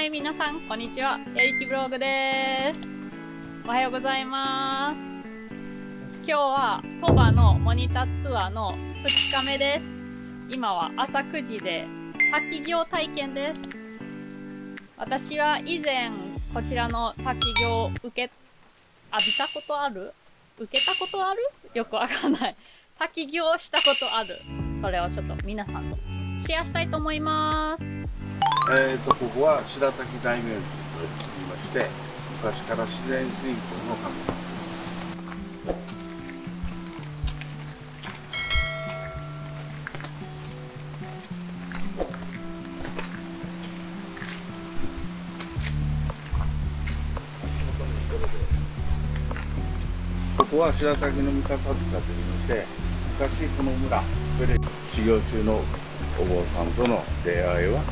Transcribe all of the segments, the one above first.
はい、皆さん、こんにちは。やりきブログです。おはようございます。今日は、鳥羽のモニターツアーの2日目です。今は朝9時で、滝行体験です。私は以前、こちらの滝行を受け、浴びたことある？受けたことある？よくわかんない。滝行したことある。それをちょっと皆さんとシェアしたいと思います。えーと、ここは白滝大明寺と言いまして昔から自然信仰の神様ですここは白滝の三笠塚といいまして昔この村修行中のお坊さんとの出会いは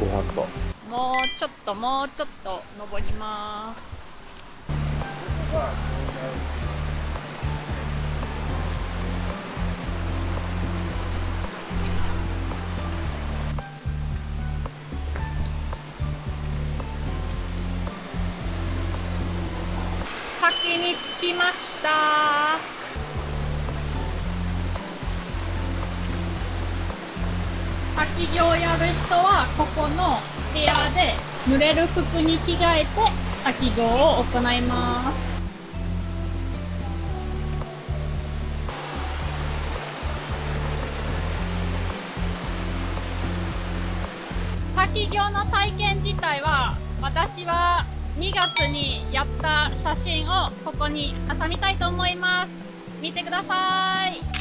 ご法度。もうちょっともうちょっと登ります。滝に着きました滝行やる人はここの部屋で濡れる服に着替えて滝行を行います。滝行の体験自体は私は2月にやった写真をここに挟みたいと思います。見てください。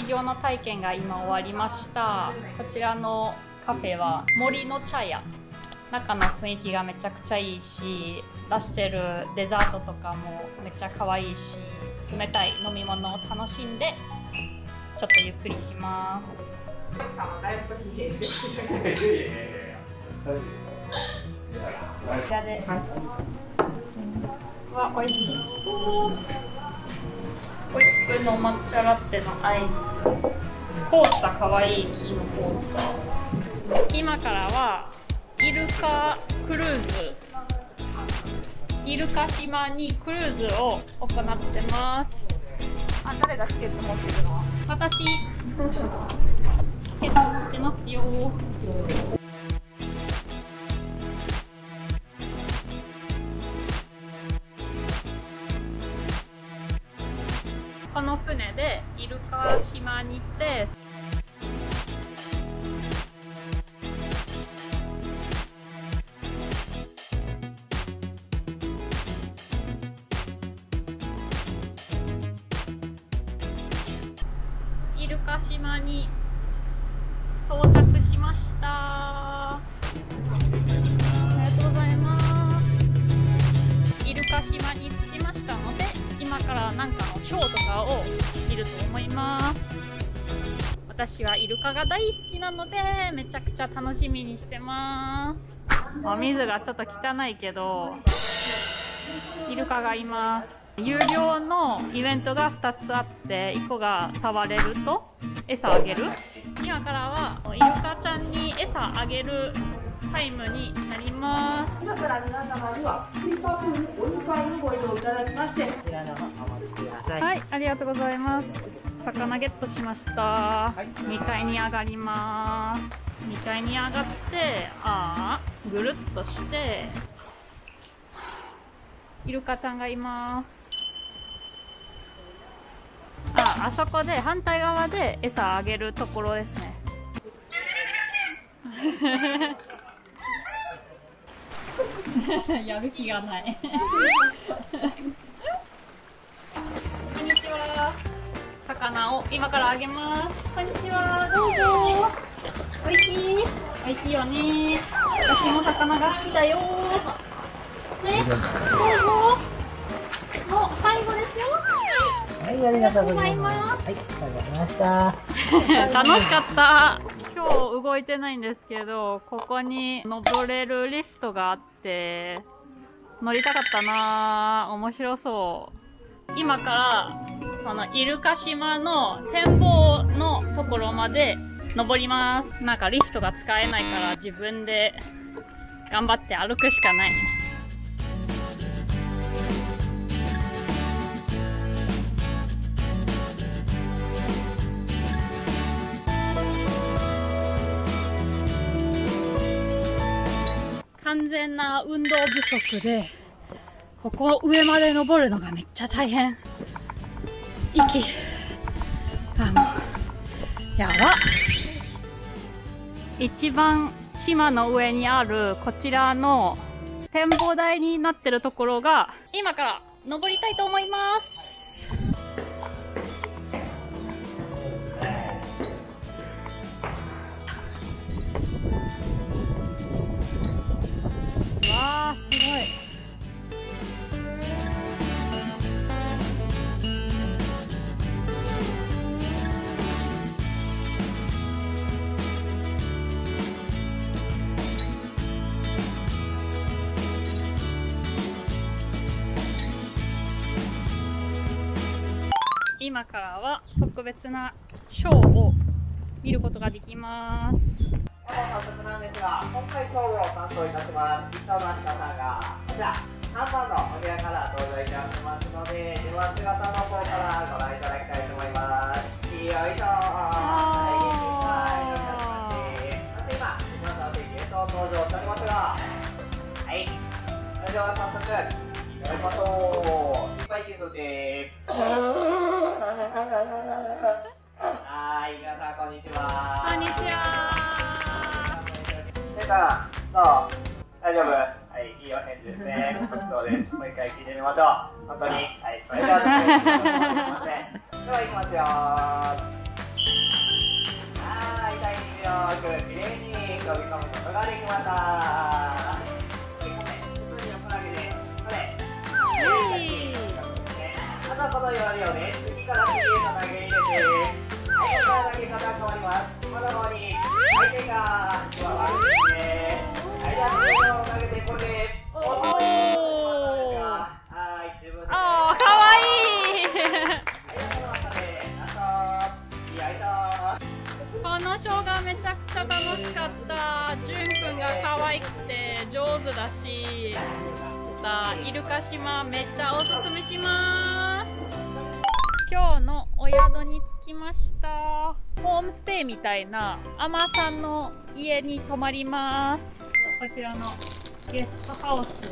滝行の体験が今終わりました。こちらのカフェは森の茶屋。中の雰囲気がめちゃくちゃいいし出してるデザートとかもめっちゃ可愛いし冷たい飲み物を楽しんでちょっとゆっくりします。こちらで、わ、美味しそうの抹茶ラテのアイス。コースターかわいい木のコースター。今からはイルカクルーズ。イルカ島にクルーズを行ってます。あ誰がチケット持ってるの？私イルカ島に到着しました。ありがとうございます。イルカ島に着きましたので今からなんかのショーとかを見ると思います。私はイルカが大好きなのでめちゃくちゃ楽しみにしてます。お水がちょっと汚いけどイルカがいます。有料のイベントが2つあって1個が触れると餌あげる。今からはイルカちゃんに餌あげるタイムになります。今から皆様にはスイカプールお湯会にご移動いただきましてこちらのお待ちくださいはいありがとうございます。魚ゲットしました、はい、2階に上がります。2階に上がってああぐるっとしてイルカちゃんがいますああそこで反対側で餌あげるところですね。やる気がない。こんにちは。魚を今からあげます。こんにちは。どうぞ。おいしい？おいしいよね。私も魚が好きだよ。ね。どうぞもう最後ですよはい、ありがとうございます。はい、ありがとうございました。楽しかった。今日動いてないんですけど、ここに登れるリフトがあって、乗りたかったなぁ。面白そう。今から、そのイルカ島の展望のところまで登ります。なんかリフトが使えないから自分で頑張って歩くしかない。完全な運動不足で、ここ上まで登るのがめっちゃ大変。息。あ、もう、やば。一番島の上にあるこちらの展望台になってるところが、今から登りたいと思います。今からは特別なショーを見ることができます。早速なんですが、今回ショーを担当いたします、伊藤の下さんが、こちら、3番のお部屋から登場いたしますので、では姿の方からご覧いただきたいと思います。よいしょー。はい、そして今、皆さんでゲスト登場しておりますが、はい、それでは早速、いただきましょう。いっぱいキスで。はい、皆さんこんにちは。こんにちは。皆さん、どう大丈夫？はい、いいお返事ですね。そうです。もう一回聞いてみましょう。本当に。はい、それではですね、すいません。では、いきますよ。はい、第2秒、きれいに飛び込むことができました。あとこの要領で次から次へと投げ入れてはいこから投げ方が変わりますこの方に相手が加わるんですねはいじゃあ次を投げてこれでおっとはい自分であー、かわいい。このショーがめちゃくちゃ楽しかった。じゅんくんが可愛くて上手だし、さあ、イルカ島めっちゃおすすめします。今日のお宿に着きました。ホームステイみたいな、アマさんの家に泊まります。こちらのゲストハウス。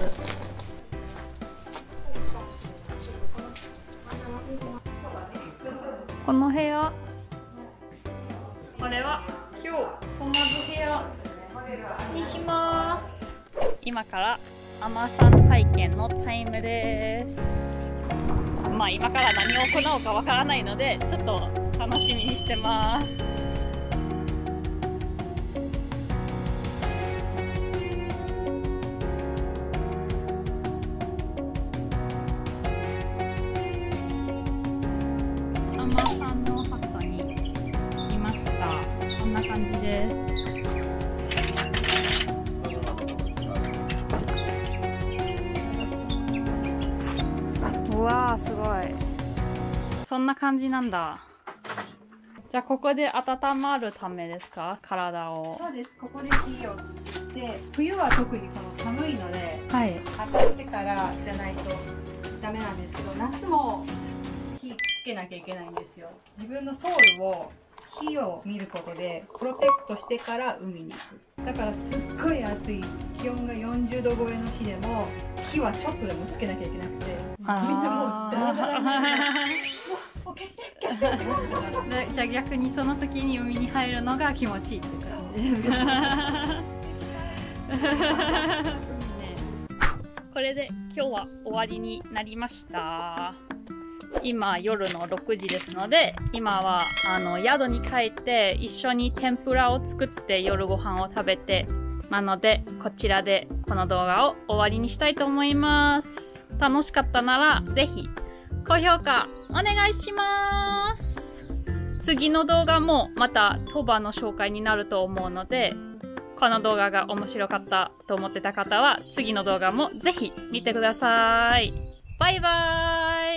この部屋これは今日泊まる部屋にします今からアマさん体験のタイムですまあ今から何を行おうかわからないのでちょっと楽しみにしてます。な感じなんだ。じゃあここで温まるためですか？体を。そうです。ここで火を作って、冬は特にその寒いので、はい。温ってからじゃないとダメなんですけど、夏も火つけなきゃいけないんですよ。自分のソウルを火を見ることでプロテクトしてから海に行く。だからすっごい暑い。気温が40度超えの日でも火はちょっとでもつけなきゃいけなくて、みんなもうダラダラ消して消してじ。ゃあ逆にその時に海に入るのが気持ちいいって感じですかね。これで今日は終わりになりました。今夜の6時ですので今はあの宿に帰って一緒に天ぷらを作って夜ご飯を食べてなのでこちらでこの動画を終わりにしたいと思います。楽しかったならぜひ高評価お願いします次の動画もまた鳥羽の紹介になると思うのでこの動画が面白かったと思ってた方は次の動画もぜひ見てください。バイバーイ